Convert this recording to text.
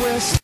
twist.